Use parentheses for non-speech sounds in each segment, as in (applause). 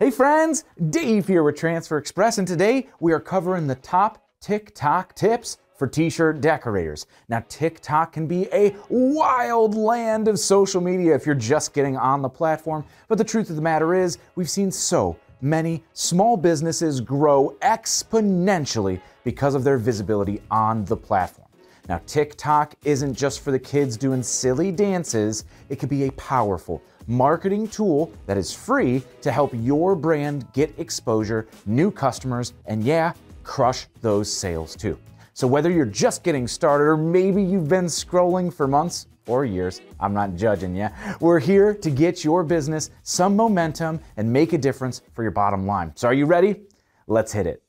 Hey friends, Dave here with Transfer Express, and today we are covering the top TikTok tips for t-shirt decorators. Now TikTok can be a wild land of social media if you're just getting on the platform, but the truth of the matter is we've seen so many small businesses grow exponentially because of their visibility on the platform. Now TikTok isn't just for the kids doing silly dances, it can be a powerful marketing tool that is free to help your brand get exposure, new customers, and yeah, crush those sales too. So whether you're just getting started or maybe you've been scrolling for months or years, I'm not judging you. We're here to get your business some momentum and make a difference for your bottom line. So are you ready? Let's hit it.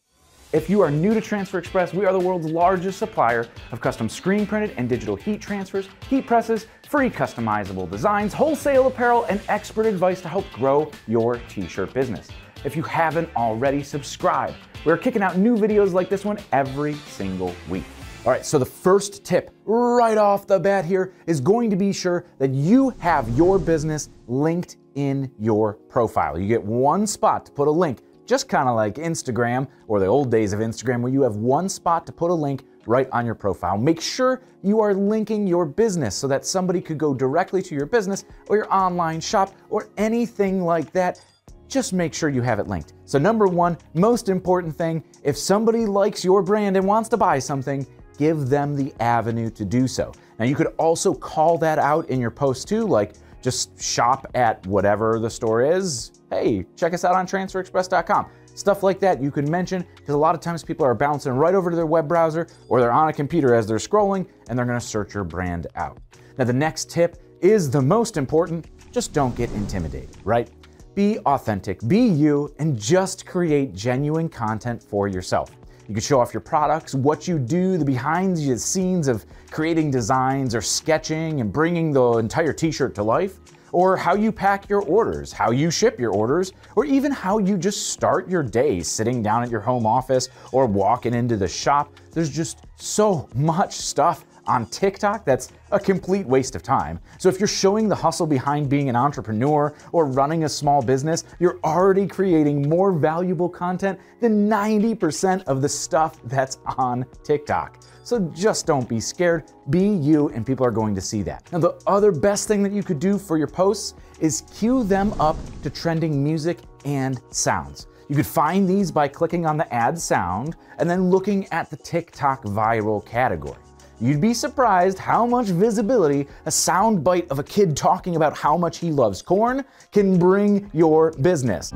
If you are new to Transfer Express, we are the world's largest supplier of custom screen printed and digital heat transfers, heat presses, free customizable designs, wholesale apparel, and expert advice to help grow your t-shirt business. If you haven't already, subscribe. We're kicking out new videos like this one every single week. All right, so the first tip right off the bat here is going to be sure that you have your business linked in your profile. You get one spot to put a link just kind of like Instagram or the old days of Instagram where you have one spot to put a link right on your profile. Make sure you are linking your business so that somebody could go directly to your business or your online shop or anything like that. Just make sure you have it linked. So, number one, most important thing if somebody likes your brand and wants to buy something, give them the avenue to do so. Now, you could also call that out in your post too, like just shop at whatever the store is. Hey, check us out on transferexpress.com. Stuff like that you can mention because a lot of times people are bouncing right over to their web browser or they're on a computer as they're scrolling and they're to search your brand out. Now, the next tip is the most important just don't get intimidated, right? Be authentic, be you, and just create genuine content for yourself. You can show off your products, what you do, the behind the scenes of creating designs or sketching and bringing the entire t shirt to life, or how you pack your orders, how you ship your orders, or even how you just start your day sitting down at your home office or walking into the shop. There's just so much stuff on TikTok that's a complete waste of time. So if you're showing the hustle behind being an entrepreneur or running a small business, you're already creating more valuable content than 90% of the stuff that's on TikTok. So just don't be scared, be you, and people are going to see that. Now, the other best thing that you could do for your posts is cue them up to trending music and sounds. You could find these by clicking on the add sound and then looking at the TikTok viral category. You'd be surprised how much visibility a soundbite of a kid talking about how much he loves corn can bring your business.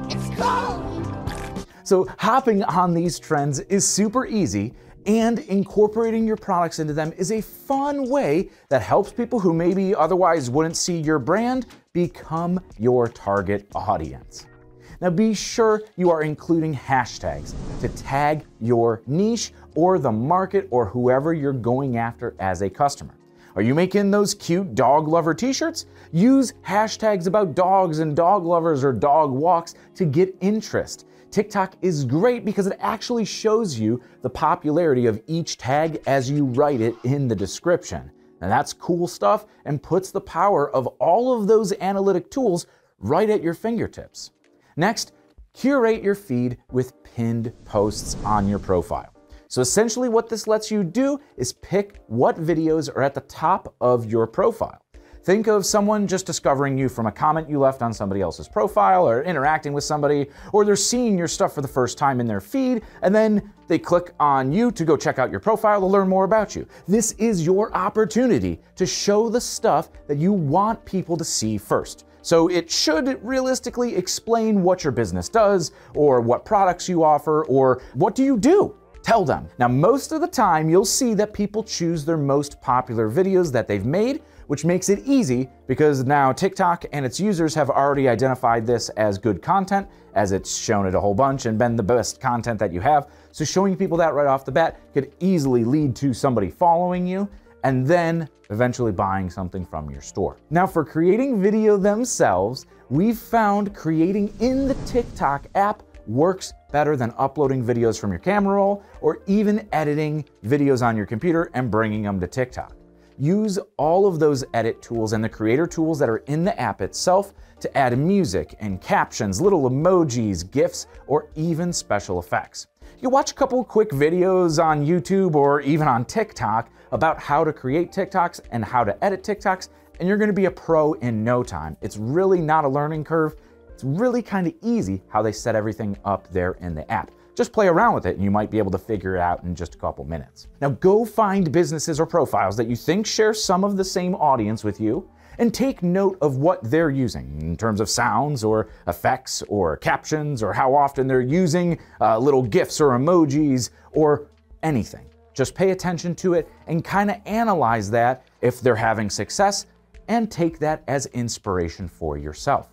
So, hopping on these trends is super easy, and incorporating your products into them is a fun way that helps people who maybe otherwise wouldn't see your brand become your target audience. Now be sure you are including hashtags to tag your niche or the market or whoever you're going after as a customer. Are you making those cute dog lover t shirts? Use hashtags about dogs and dog lovers or dog walks to get interest. TikTok is great because it actually shows you the popularity of each tag as you write it in the description. Now that's cool stuff and puts the power of all of those analytic tools right at your fingertips. Next, curate your feed with pinned posts on your profile. So essentially what this lets you do is pick what videos are at the top of your profile. Think of someone just discovering you from a comment you left on somebody else's profile or interacting with somebody, or they're seeing your stuff for the first time in their feed, and then they click on you to go check out your profile to learn more about you. This is your opportunity to show the stuff that you want people to see first. So it should realistically explain what your business does, or what products you offer, or what do you do? Tell them. Now, most of the time, you'll see that people choose their most popular videos that they've made, which makes it easy because now TikTok and its users have already identified this as good content, as it's shown it a whole bunch and been the best content that you have. So, showing people that right off the bat could easily lead to somebody following you and then eventually buying something from your store. Now, for creating video themselves, we've found creating in the TikTok app works better than uploading videos from your camera roll or even editing videos on your computer and bringing them to TikTok. use all of those edit tools and the creator tools that are in the app itself to add music and captions, little emojis, GIFs, or even special effects. You watch a couple quick videos on YouTube or even on TikTok about how to create TikToks and how to edit TikToks, and you're gonna be a pro in no time. It's really not a learning curve. It's really kind of easy how they set everything up there in the app. Just play around with it and you might be able to figure it out in just a couple minutes. Now go find businesses or profiles that you think share some of the same audience with you and take note of what they're using in terms of sounds or effects or captions or how often they're using uh, little GIFs or emojis or anything. Just pay attention to it and kind of analyze that if they're having success and take that as inspiration for yourself.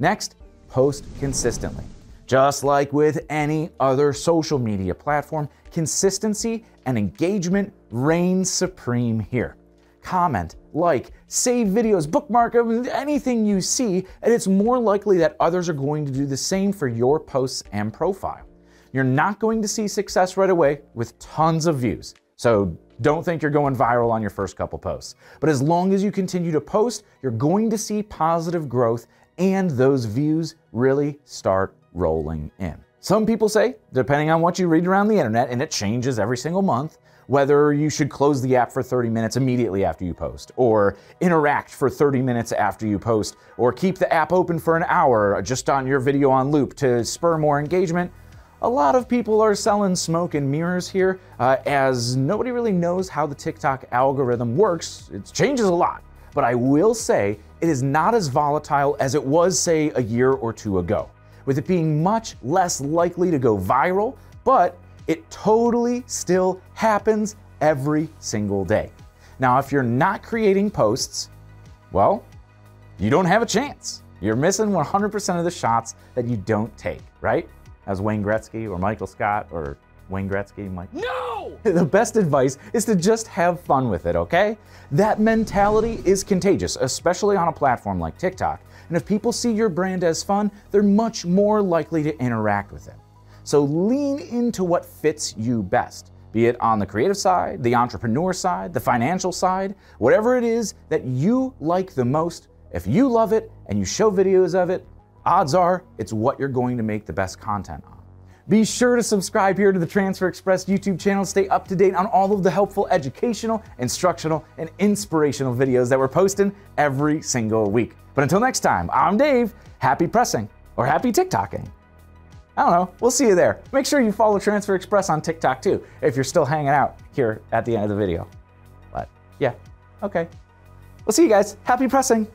Next, post consistently. Just like with any other social media platform, consistency and engagement reign supreme here comment, like, save videos, bookmark anything you see, and it's more likely that others are going to do the same for your posts and profile. You're not going to see success right away with tons of views. So don't think you're going viral on your first couple posts. But as long as you continue to post, you're going to see positive growth and those views really start rolling in. Some people say, depending on what you read around the internet, and it changes every single month, whether you should close the app for 30 minutes immediately after you post, or interact for 30 minutes after you post, or keep the app open for an hour just on your video on loop to spur more engagement. A lot of people are selling smoke and mirrors here, uh, as nobody really knows how the TikTok algorithm works. It changes a lot. But I will say it is not as volatile as it was, say, a year or two ago, with it being much less likely to go viral, but it totally still happens every single day. Now, if you're not creating posts, well, you don't have a chance. You're missing 100% of the shots that you don't take, right? As Wayne Gretzky or Michael Scott or Wayne Gretzky, Mike. No! (laughs) The best advice is to just have fun with it, okay? That mentality is contagious, especially on a platform like TikTok. And if people see your brand as fun, they're much more likely to interact with it. So lean into what fits you best, be it on the creative side, the entrepreneur side, the financial side, whatever it is that you like the most. If you love it and you show videos of it, odds are it's what you're going to make the best content on. Be sure to subscribe here to the Transfer Express YouTube channel. Stay up to date on all of the helpful educational, instructional, and inspirational videos that we're posting every single week. But until next time, I'm Dave. Happy pressing or happy TikToking. I don't know. We'll see you there. Make sure you follow Transfer Express on TikTok too, if you're still hanging out here at the end of the video. But yeah, okay. We'll see you guys. Happy pressing.